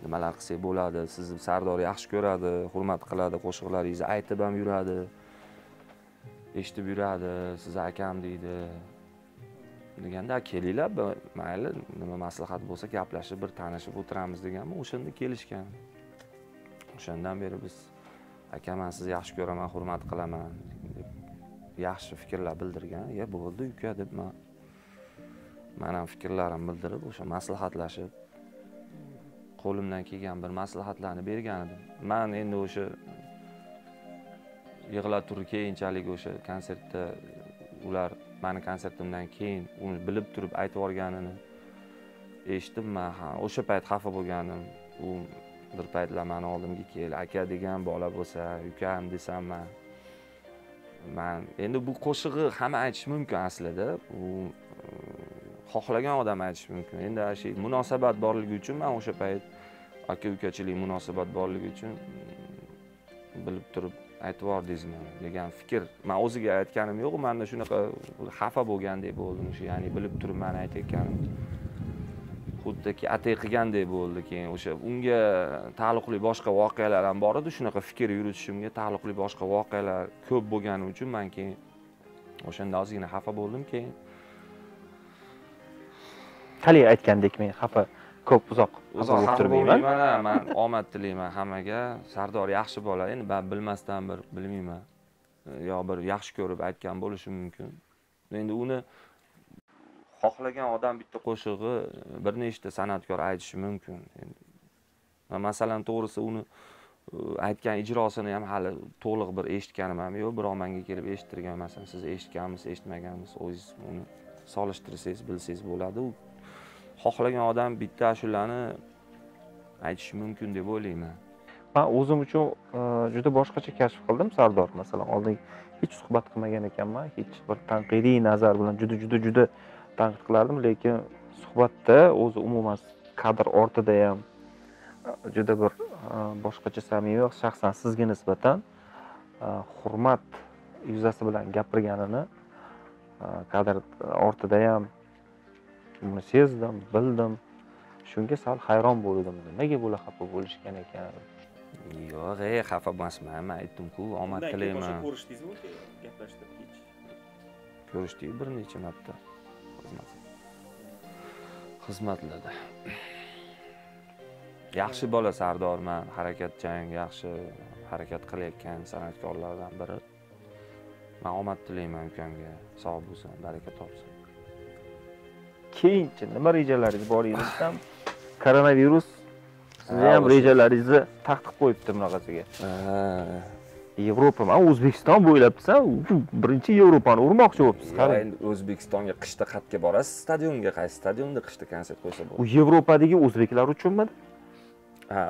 Nimalar qilsak bo'ladi? Sizni sardor yaxshi ko'radi hurmat qiladi qo'shiqlaringizni aytib ham yuradi eshitib yuradi sizni akam deydi. Deganda kelinglar mayli nima maslahat bo'lsa gaplashib bir tanishib o'tiramiz deganman o'shanda kelishgan. O'shandan beri biz aka man sizni yaxshi ko'raman hurmat qilaman deb yaxshi fikrlar bildirgan ya bo'ldi uka deb man man ham fikrlarimni bildirib o'sha maslahatlashib qo'limdan kelgan bir maslahatlarni bergan edim. Man endi o'sha yig'lab turib keyinchalik o'sha konsertda ular mani konsertimdan keyin uni bilib turib aytib yuborganini eshitib man ha o'sha payt xafa bo'lgandim. U bir paytlar mani oldimga kel. Aka degan bola bo'lsa ukam desam man man endi bu qo'shig'i hamma aytishi mumkin aslida. U e, xohlagan odam aytishi mumkin. Endi ana shu munosabat borligi uchun man o'sha payt aka ukachilik munosabat borligi uchun mm, bilib turib aytib yubordingizmi degan fikr. Man o'ziga aytganim yo'q manda shunaqa xafa bo'lgandek bo'ldim shu ya'ni bilib turib mani aytayotganimni xuddiki atay qilgandek bo'ldi keyin o'sha. Unga taalluqli boshqa voqealar ham bor edi. Shunaqa fikr yuritishimga taalluqli boshqa voqealar ko'p bo'lgani uchun man keyin o'shanda ozgina xafa bo'ldim keyin. Haligi aytgandek men xafa ko'p uzoq uzoq bo'lmayman man omad tilayman hammaga. Sardor yaxshi bola endi man bilmasdan bir bilmayman. Yo bir yaxshi ko'rib aytgan bo'lishi mumkin. Endi uni xohlagan odam bitta qo'shig'i e, bir nechta san'atkor aytishi mumkin. Masalan to'g'risi uni e, aytgan ijrosini ham hali to'liq bir eshitganim ham yo'q. Birov manga kelib eshittirgan masalan siz eshitganmisiz eshitmaganmisiz o'zingiz uni solishtirsangiz bilsangiz bo'ladi. U xohlagan odam bitta ashulani aytishi mumkin deb o'ylayman. Man o'zim uchun juda boshqacha kashf qildim sardor masalan oldin hech suhbat qilmagan ekanman hech bir tanqidiy nazar bilan juda juda juda tanqid qilardim lekin suhbatda o'zi umuman kadr ortida ham juda bir boshqacha samimiy shaxsan sizga nisbatan hurmat yuzasi bilan gapirganini kadr ortida ham buni sezdim bildim. Shunga sal hayron bo'ldim. Nimaga bular xafa bo'lishgan ekan? Yo'q e xafa emasman man aytdimku omad tilayman. ko'rishdingizmi? Gaplashdik hech ko'rishdik bir necha marta xizmatlarda. Yaxshi bola sardor man harakatchan yaxshi harakat qilayotgan san'atkorlardan biri. Man omad tilayman ukamga sog' bo'lsin baraka topsin. Keyinchi nima rejalaringiz bor edi desam koronavirus sizni Ha, ham rejalaringizni taqiq qo'yibdi bunaqasiga. Ha, yevropa man o'zbekiston bo'ylab desam u, birinchi yevropani urmoqchi bo'libsiz qarang. Endi o'zbekistonga qishda qayerga borasiz stadionga qaysi stadionda qishda konsert qo'ysa u bo'ladi yevropadagi o'zbeklar uchunmidi ha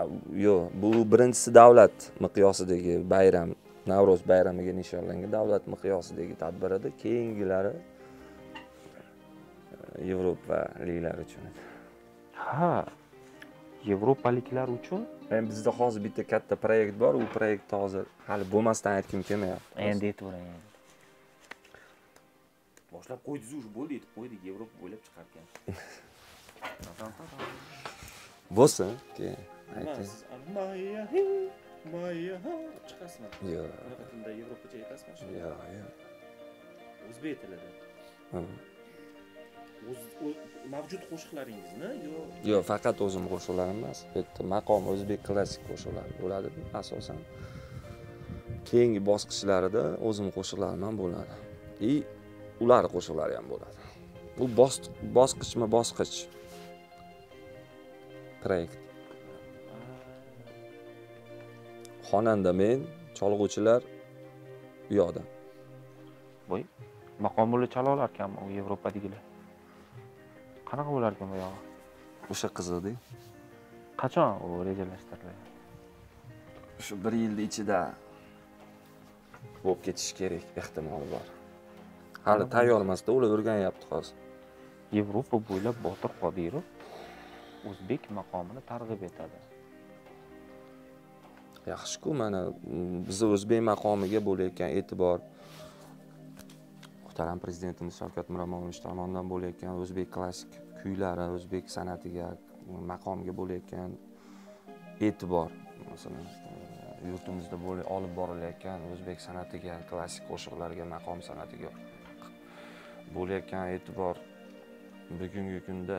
yo'q bu birinchisi davlat miqyosidagi bayram navro'z bayramiga nishonlangan davlat miqyosidagi tadbir edi keyingilari e, yevropaliklar uchun. Ha yevropaliklar uchun Men bizda hozir bitta katta proyekt bor, u proyektni hozir hali bo'lmasdan aytgim kelmayapti. endi aytib endi. Boshlab qo'ydingiz уже bo'ldi yetib qo'ydik yevropa bo'ylab chiqarkan. Bo'lsin, keyin ayting. siz maya maya chiqasizmi? Yo'q, bunaqa tilda yevropacha aytasizmi? Yo'q, yo'q. o'zbek tilida mavjud qo'shiqlaringizni yo Yo'q, faqat o'zim qo'shiqlarim emas. Bu yerda maqom o'zbek klassik qo'shiqlari bo'ladi asosan. Keyingi bosqichlarida o'zim qo'shiqlarim ham bo'ladi. И ular qo'shiqlari ham bo'ladi. Bu bos- bosqichma-bosqich proyekt. Xonanda men, cholg'uvchilar u yoqda. voy maqom bo'lib chala olarkanmi u yevropadagilar qanaqa bo'larkan bu yog'i O'sha qiziqdi. qachon u rejalashtirilgan Shu 1 yilning ichida bo'lib ketishi kerak ehtimoli bor. Hali tayyor emasda, ular o'rganyapti hozir. yevropa bo'ylab botir qodirov o'zbek maqomini targ'ib etadi Yaxshi-ku, mana bizni o'zbek maqomiga bo'layotgan e'tibor muhtaram prezidentimiz Shavkat Miromonovich tomonidan bo'layotgan o'zbek klassik kuylari, o'zbek san'atiga, maqomga bo'layotgan e'tibor, masalan, e, yurtimizda olib borilayotgan o'zbek san'atiga, klassik qo'shiqlarga, maqom san'atiga bo'layotgan e'tibor bugungi kunda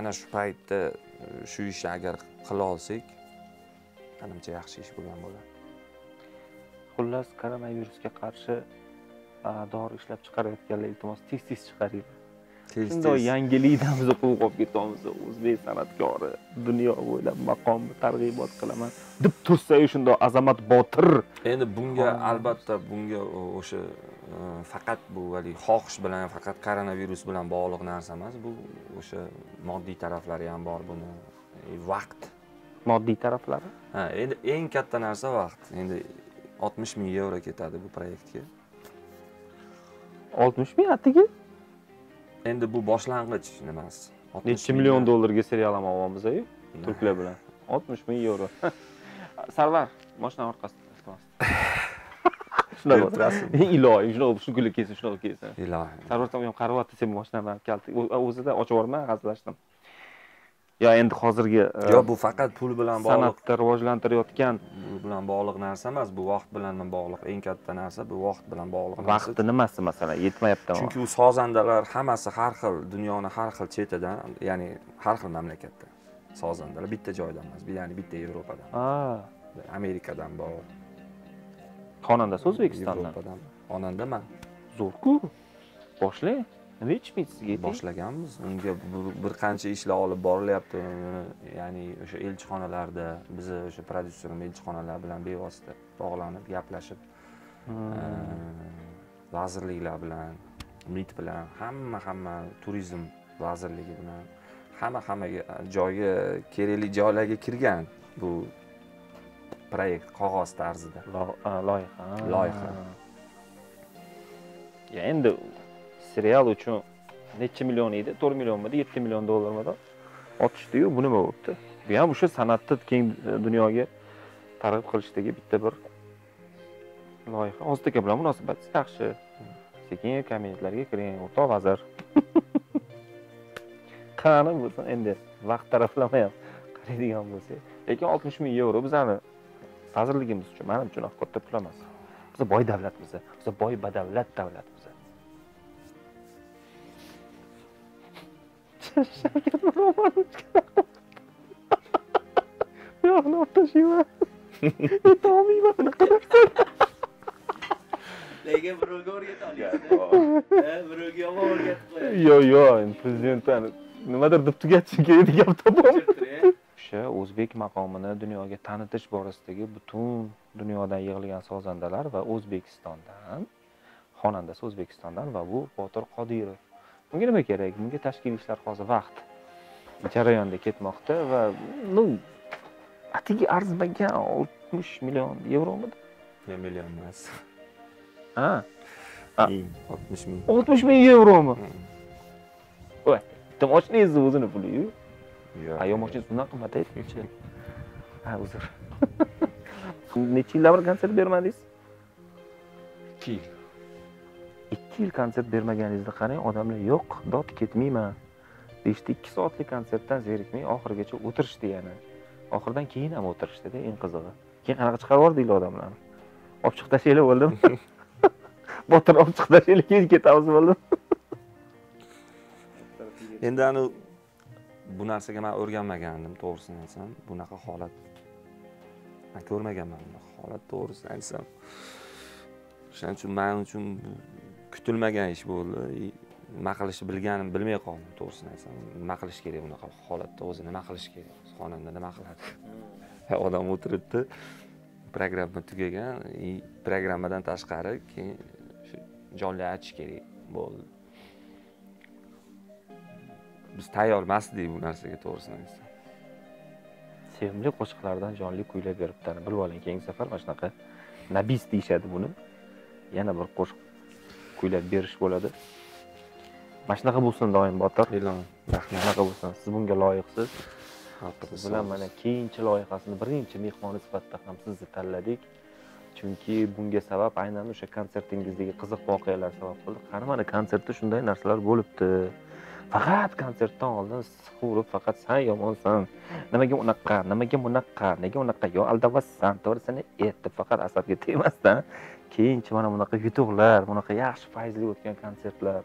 ana shu paytda e, shu ishni agar qila olsak, menimcha yaxshi ish bo'lgan bo'ladi. xullas koronavirusga qarshi dori ishlab chiqarayotganlar iltimos tez tez chiqaringlar shundoq yangilikdan biz qo'zg'ab ketamiz o'zbek san'atkori dunyo bo'ylab maqomni targ'ibot qilaman deb tursayu shundoq azamat botir Endi bunga albatta bunga o'sha e, faqat bu haligi xohish bilan faqat koronavirus bilan bog'liq narsa emas, bu o'sha moddiy taraflari ham bor buni. E, vaqt. moddiy taraflari Ha, endi eng katta narsa vaqt. Endi 60 ming yevro ketadi bu proyektga. Oltmish ming atigi Endi bu boshlang'ich nimasi. 60 necha mingdan- million dollarga serial Na. turklar bilan. oltmish ming yevro. Sarvar moshina orqasida shunaqa Berib turasizmi? iloyim shunaqa shu kunlik kelsin shunaqa kelsin. Ilohi. sarvar ham qarayapti sen mashinani kalti o- o'zida ochib yubormay g'azlashdim yo endi hozirgi e, Yo bu faqat pul bilan bog'liq. san'atni rivojlantirayotgan bu bilan bog'liq narsa emas, bu vaqt bilan bog'liq. Eng katta narsa bu vaqt bilan bog'liq vaqti nimasi masalan? Yetmayaptimi Chunki u sozandalar hammasi har xil, dunyoni har xil chetidan, ya'ni har xil mamlakatda sozandalar. Bitta joydan emas, ya'ni bitta Yevropadan, Amerikadan bor, xonandasi o'zbekistondan. Yevropadan. Xonandaman. zo'rku boshlang nima yetishmaydi Boshlaganmiz. Unga bir- qancha ishlar olib borilyapti. Ya'ni o'sha elchixonalarda bizni o'sha prodyuserimiz elchixonalar bilan bevosita bog'lanib, gaplashib, vazirliklar bilan, MIT bilan, hamma hamma turizm vazirligi bilan hamma hammaga joyga kerakli joylarga kirgan bu proyekt qog'oz tarzida. Loyiha Loyiha. endi serial uchun necha million edi to'rt millionmidi yetti million dollarmidi otishdiyu bu nima bo'libdi bu ham o'sha san'atni keng dunyoga targ'ib qilishdagi bitta bir loyiha. Ozod aka bilan munosabatingiz yaxshi sekin kommentlarga kiring o'rtoq vazir. Qani bo'lsin endi vaqt taraflama ham qaraydigan bo'lsak lekin oltmish ming yevro bizani vazirligimiz uchun man uchun katta pul emas biz boy davlatmiz biz boy badavlat davlatmiz shavkat miromonovichga buyoqni olib tashlayman yetolmayman bunaqa lekin birovga o'rgata olyapti birovga yomon o'rgatib qo'yadi yo'q yo'q endi prezidentdan nimadir deb tugatishim kerak degan topolmayman o'sha o'zbek maqomini dunyoga tanitish borasidagi butun dunyodan yig'ilgan sozandalar va o'zbekistondan xonandasi o'zbekistondan va bu botir qodirov. Bunga nima kerak bunga tashkiliy ishlar hozir vaqt jarayonda ketmoqda va ну atigi arzimagan oltmish million yevromidi million emas. ha Ha. Ming, 60 ming. oltmish ming yevromi Hmm. bitta moshinangizni o'zini puliyu Yo'q. ayo moshinangiz bundan qimmat aytingchi ha uzr necha yildan beri konsert bermadingiz ikki yil ikki yil konsert bermaganingizni qarang odamlar yo'q dod ketmayman deyishdi. Ikki soatlik konsertdan zerikmay oxirigacha o'tirishdi yana. Oxiridan keyin ham o'tirishdida eng qizig'i keyin qanaqa chiqarib yubordinglar odamlarni? Olib chiqib tashlanglar bo'ldimi botir olib chiqib tashlanglar keyin ketamiz bo'ldimi endi ani bu narsaga man o'rganmagandim to'g'risini aytsam. Bunaqa holat man ko'rmaganman bunaqa holat to'g'risini aytsam. O'shaning uchun man uchun kutilmagan ish bo'ldi. Nima qilishni bilganim bilmay qoldim to'g'risini aytsam. Nima qilish kerak bunaqa holatda o'zi? Nima qilish kerak? Xonanda nima qiladi? Odam o'tiribdi. Programma tugagan. И programmadan tashqari keyin shu jonli aytish kerak bo'ldi. Biz tayyor emasdik bu narsaga to'g'risini aytsam. Sevimli qo'shiqlardan jonli kuylab beribdi bilib oling keyingi safar mana shunaqa nabis deyishadi buni. Yana bir qo'shiq kuylab berish bo'ladi. Mana shunaqa bo'lsin doim botir. Rahmat shunaqa bo'lsin. Siz bunga loyiqsiz. Siz bilan mana keyinchi loyihasini birinchi mehmoni sifatida ham sizni tanladik. Chunki bunga sabab aynan o'sha konsertingizdagi qiziq voqealar sabab bo'ldi. Qani mana konsertda shunday narsalar bo'libdi. Faqat konsertdan oldin urib faqat san yomonsan nimaga unaqa nimaga bunaqa nega unaqa yo aldabyapsan to'g'risini ayt deb faqat asabga tegmasdan keyinchi mana bunaqa yutuqlar bunaqa yaxshi fayzli o'tgan konsertlar.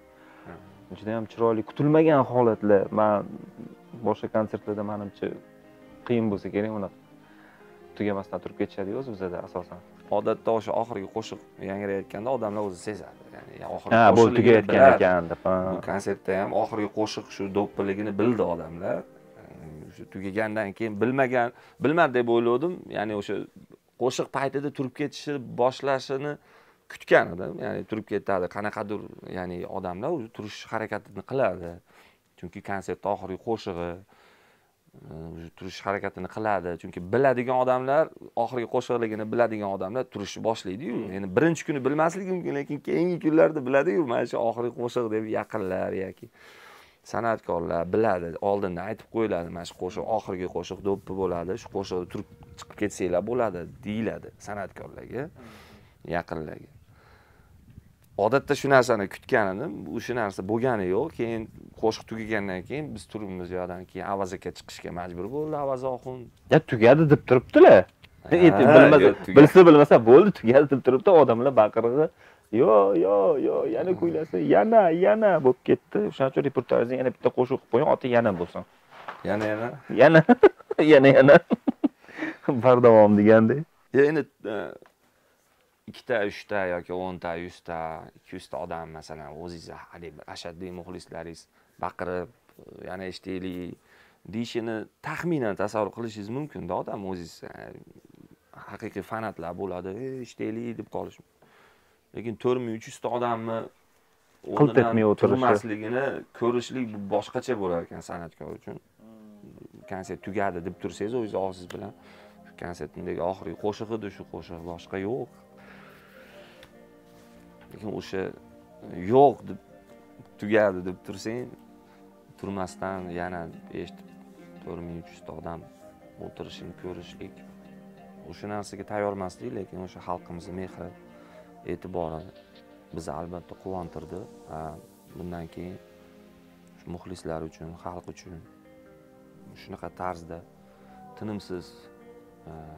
Judayam chiroyli kutilmagan holatlar. Man boshqa konsertlarda manimcha qiyin bo'lsa kerak unaqa tugamasdan turib ketishadiku o'zi bizada asosan. Odatda o'sha oxirgi qo'shiq yangrayotganda odamlar o'zi sezadi. Ya'ni oxirgi ha qo'shiqligini tugayotgan ekan deb bu konsertda ham oxirgi qo'shiq shu do'ppiligini bildi odamlar. Shu tugagandan keyin bilmagan bilmadi deb o'ylovdim. Ya'ni o'sha qo'shiq paytida turib ketishi boshlashini kutgan edim ya'ni turib ketadi qanaqadir ya'ni odamlar o'zi turish harakatini qiladi. Chunki konsertni oxirgi qo'shig'i e, turish harakatini qiladi. Chunki biladigan odamlar oxirgi qo'shiqligini biladigan odamlar turishni boshlaydiyu. Endi birinchi kuni bilmasligi mumkin lekin keyingi kunlarda biladiyu mana shu oxirgi qo'shiq deb yaqinlar yoki san'atkorlar biladi oldindan aytib qo'yiladi mana shu qo'shiq oxirgi qo'shiq do'ppi bo'ladi shu qo'shiqda turib chiqib ketsanglar bo'ladi deyiladi san'atkorlarga yaqinlarga. Odatda shu narsani kutgan edim o'sha narsa bo'lgani yo'q keyin qo'shiq tugagandan keyin biz turibmiz u yoqdan keyin avazaka chiqishga majbur bo'ldi avazoxun ya tugadi deb turibdilar. Bilmasa bilsa bilmasa bo'ldi tugadi deb turibdi odamlar baqirig'i yo yo yo yana kuylasin yana yana bo'lib ketdi. O'shaning uchun repertuaringizga yana bitta qo'shiq qilib qo'ying oti yana bo'lsin. Yana yana? Yana yana yana. Bardavom degandek. Endi e, ikkita uchta yoki o'nta yuzta ikki yuzta odam masalan o'zingizni haligi ashaddiy muxlislaringiz baqirib e, yana eshitaylik deyishini taxminan tasavvur qilishingiz mumkinda odam o'zingiz e, haqiqiy fanatlar bo'ladi "Ey, eshitaylik deb qolish lekin to'rt ming uch yuzta odamni Qilt etmay o'tirishi. turmasligini ko'rishlik bu boshqacha bo'lar ekan san'atkor uchun konsert tugadi deb tursangiz o'zingiz og'zingiz bilan shu konsertimdagi oxirgi qo'shiq edi shu qo'shiq boshqa yo'q lekin o'sha yo'q deb tugadi deb tursang turmasdan yana eshitib to'rt ming uch yuzta odam o'tirishini ko'rishlik o'sha narsaga tayyor emasdik lekin o'sha xalqimizni mehri e'tibori bizni albatta quvontirdi. Va bundan keyin muxlislar uchun xalq uchun shunaqa tarzda tinimsiz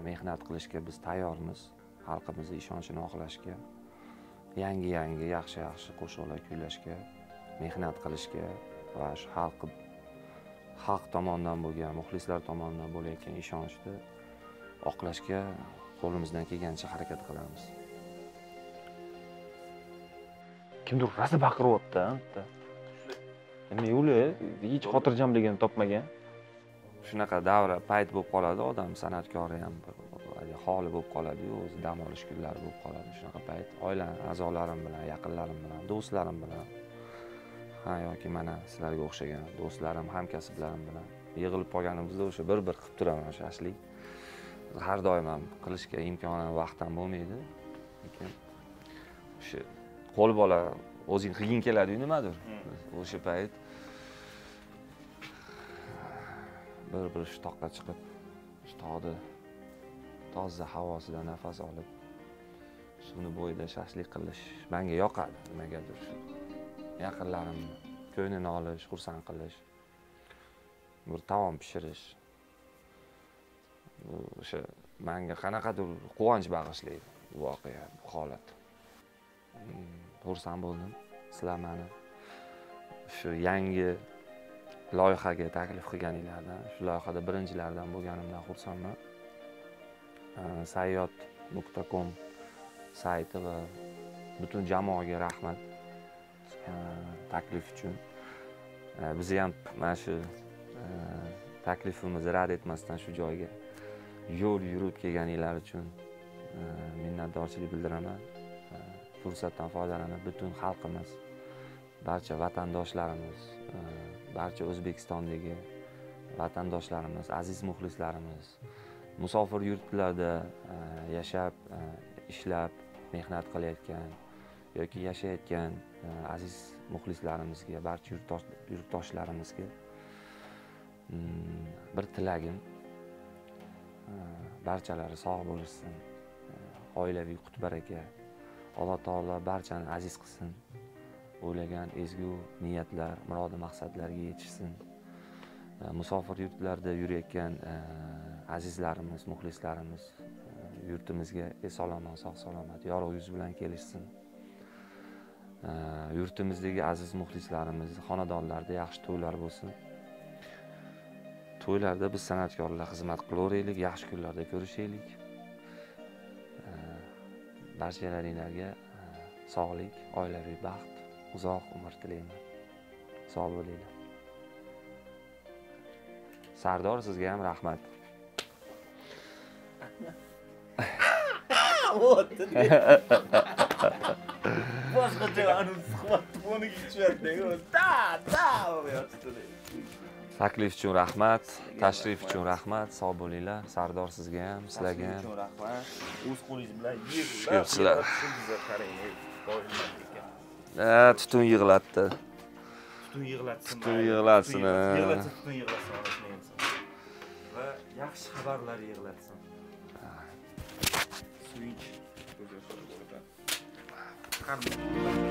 mehnat qilishga biz tayyormiz. Xalqimizni ishonchini oqlashga yangi yangi yaxshi yaxshi qo'shiqlar kuylashga mehnat qilishga va shu xalq xalq tomonidan bo'lgan muxlislar tomonidan bo'layotgan ishonchni oqlashga qo'limizdan kelgancha harakat qilamiz. Kimdir rosa baqiryapti bitta nima yo'li hech xotirjamligini topmagan. Shunaqa davra payt bo'lib qoladi odam san'atkori ham bir holi bo'lib qoladiyu o'zi dam olish kunlari bo'lib qoladi shunaqa payt. Oila a'zolarim bilan yaqinlarim bilan do'stlarim bilan. Ha yoki mana sizlarga o'xshagan do'stlarim hamkasblarim bilan yig'ilib qolganimizda o'sha bir bir qilib turaman shashlik har doim ham qilishga imkoni vaqt ham bo'lmaydi. Lekin o'sha qo'l bola o'zing qilging keladiyu nimadir? O'sha payt. Bir bir shu toqqa chiqib shu tog'ni toza havosida nafas olib suvni bo'yida shashlik qilish menga yoqadi nimagadir shu yaqinlarimni ko'nglini olish xursand qilish bir taom pishirish. O'sha menga qanaqadir quvonch bag'ishlaydi bu voqea bu holat. Mm, xursand bo'ldim. Sizlar mani shu yangi loyihaga taklif qilganinglardan shu loyihada birinchilardan bo'lganimdan xursandman. Sayyod nuqta com sayti va butun jamoaga rahmat taklif uchun. Bizni ham mana shu taklifimizni rad etmasdan shu joyga yo'l yurib kelganinglar uchun minnatdorchilik bildiraman. Fursatdan foydalanib butun xalqimiz barcha vatandoshlarimiz e, barcha o'zbekistondagi vatandoshlarimiz aziz muxlislarimiz musofir yurtlarda e, yashab e, ishlab mehnat qilayotgan yoki yashayotgan aziz muxlislarimizga barcha yurtdoshlarimizga mm, bir tilagim barchalari sog' bo'lishsin oilaviy qut baraka alloh taolo barchani aziz qilsin. O'ylagan ezgu niyatlar murodi maqsadlarga yetishsin. E, musofir yurtlarda yurayotgan e, azizlarimiz muxlislarimiz e, yurtimizga esolomon sog' salomat yorug' yuz bilan kelishsin. Yurtimizdagi aziz muxlislarimiz xonadonlarda yaxshi to'ylar bo'lsin. To'ylarda biz san'atkorlar xizmat qilaveraylik yaxshi kunlarda ko'rishaylik. Barchalaringlarga e, sog'lik oilaviy baxt uzoq umr tilayman sog' bo'linglar. Sardor sizga ham rahmat. Boshqacha anavi suhbatni foniga tushyapti ta-da, bo'lyapti taklif uchun rahmat tashrif uchun rahmat. Sog' bo'linglar. Sardor sizga ham sizlarga ham. uchun rahmat. O'z qo'lingiz bilan Shukur sizlar. tutun yig'latdi. Tutun yig'latsin Tutun yig'latsin, tutun va yaxshi xabarlar yig'latsin. Suyunch. Qanday